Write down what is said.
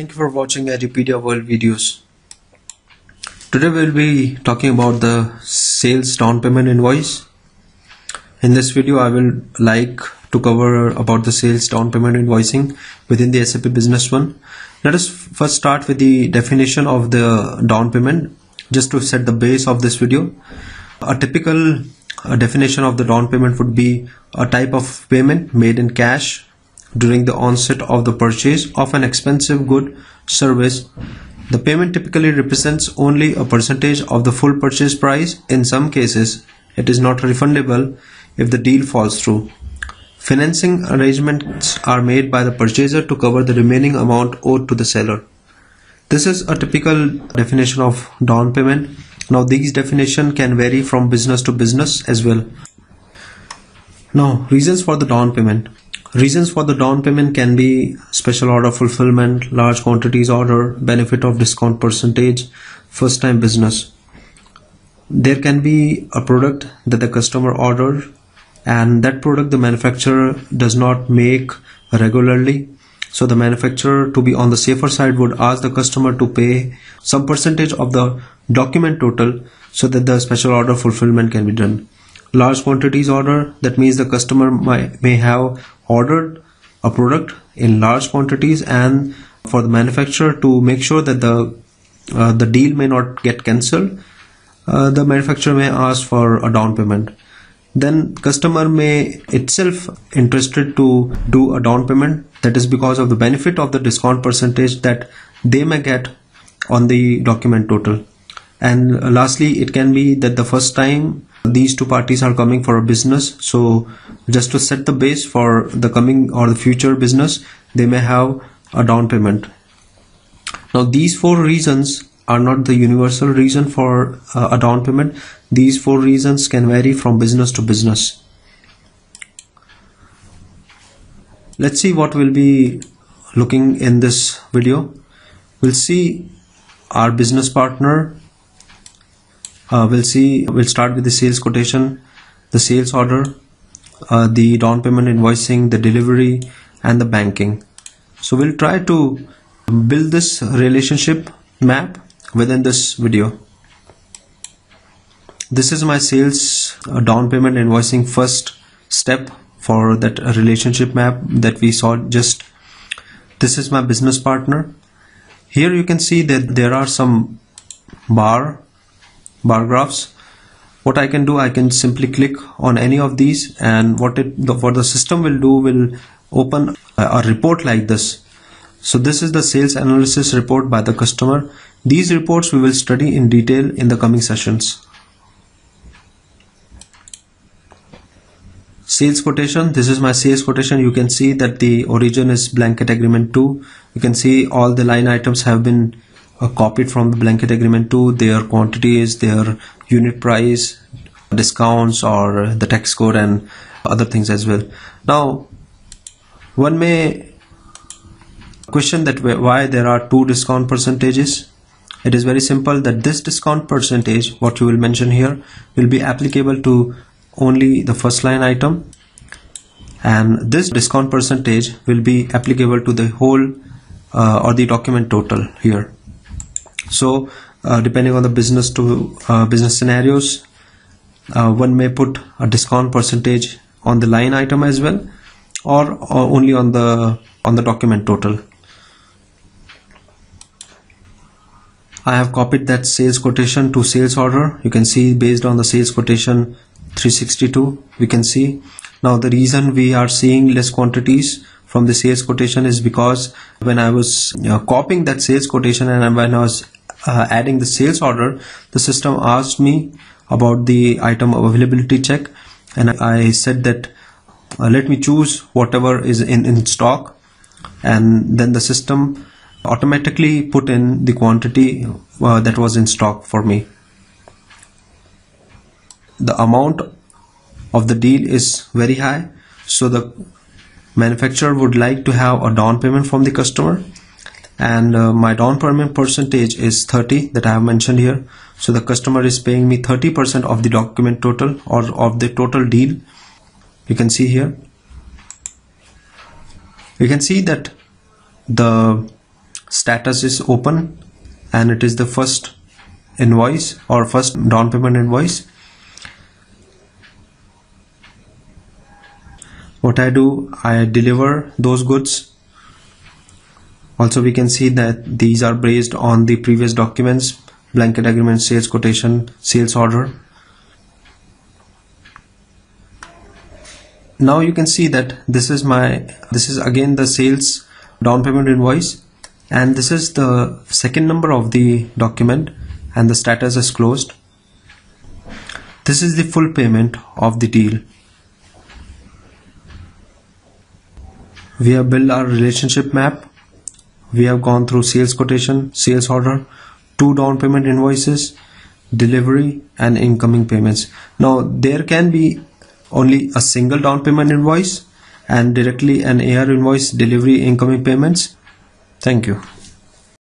Thank you for watching Edupedia World videos. Today we'll be talking about the sales down payment invoice. In this video I will like to cover about the sales down payment invoicing within the SAP Business One. Let us first start with the definition of the down payment just to set the base of this video. A typical uh, definition of the down payment would be a type of payment made in cash during the onset of the purchase of an expensive good service. The payment typically represents only a percentage of the full purchase price. In some cases, it is not refundable if the deal falls through. Financing arrangements are made by the purchaser to cover the remaining amount owed to the seller. This is a typical definition of down payment. Now these definition can vary from business to business as well. Now reasons for the down payment. Reasons for the down payment can be special order fulfillment, large quantities order, benefit of discount percentage, first time business. There can be a product that the customer ordered and that product the manufacturer does not make regularly. So the manufacturer to be on the safer side would ask the customer to pay some percentage of the document total so that the special order fulfillment can be done large quantities order that means the customer might, may have ordered a product in large quantities and for the manufacturer to make sure that the uh, the deal may not get cancelled uh, the manufacturer may ask for a down payment. Then customer may itself interested to do a down payment. That is because of the benefit of the discount percentage that they may get on the document total. And lastly it can be that the first time these two parties are coming for a business so just to set the base for the coming or the future business they may have a down payment. Now these four reasons are not the universal reason for uh, a down payment. These four reasons can vary from business to business. Let's see what we'll be looking in this video. We'll see our business partner uh, we'll see we'll start with the sales quotation the sales order uh, the down payment invoicing the delivery and the banking. So we'll try to build this relationship map within this video. This is my sales uh, down payment invoicing first step for that relationship map that we saw just. This is my business partner. Here you can see that there are some bar bar graphs. What I can do I can simply click on any of these and what it the, what the system will do will open a, a report like this. So this is the sales analysis report by the customer. These reports we will study in detail in the coming sessions. Sales quotation. This is my sales quotation. You can see that the origin is blanket agreement 2 you can see all the line items have been copied from the blanket agreement to their quantities, their unit price, discounts or the tax code and other things as well. Now, one may question that why there are two discount percentages. It is very simple that this discount percentage, what you will mention here, will be applicable to only the first line item and this discount percentage will be applicable to the whole uh, or the document total here so uh, depending on the business to uh, business scenarios uh, one may put a discount percentage on the line item as well or, or only on the on the document total. I have copied that sales quotation to sales order. You can see based on the sales quotation 362 we can see. Now the reason we are seeing less quantities from the sales quotation is because when I was know, copying that sales quotation and when I was uh, adding the sales order the system asked me about the item availability check and I said that uh, let me choose whatever is in, in stock and then the system automatically put in the quantity uh, that was in stock for me. The amount of the deal is very high so the manufacturer would like to have a down payment from the customer and uh, my down payment percentage is 30 that I have mentioned here. So the customer is paying me 30% of the document total or of the total deal. You can see here. You can see that the status is open and it is the first invoice or first down payment invoice. What I do I deliver those goods also we can see that these are based on the previous documents blanket agreement sales quotation sales order. Now you can see that this is my this is again the sales down payment invoice and this is the second number of the document and the status is closed. This is the full payment of the deal. We have built our relationship map we have gone through sales quotation sales order two down payment invoices delivery and incoming payments now there can be only a single down payment invoice and directly an AR invoice delivery incoming payments. Thank you.